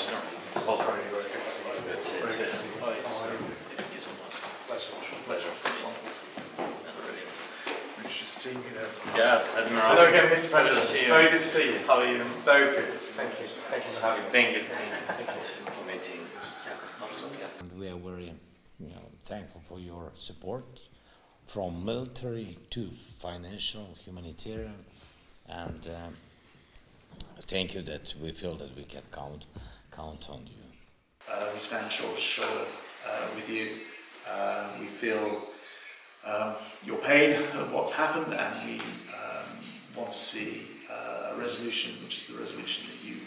Minister. Welcome. Very good to see you. Good to see you. Very good to see you. Thank you so much. Pleasure. Pleasure. And brilliant. Interesting, you know. Yes, Admiral. Hello again, Mr. President. Good to see you. Very good to see you. How are you? Very good. Thank you. Thank you for having me. Thank you. Thank you. Meeting. Yeah. And we are very you know, thankful for your support from military to financial, humanitarian, and um, thank you that we feel that we can count count on you. Uh, we stand shoulder to shoulder uh, with you. Uh, we feel um, your pain at what's happened, and we um, want to see uh, a resolution, which is the resolution that you.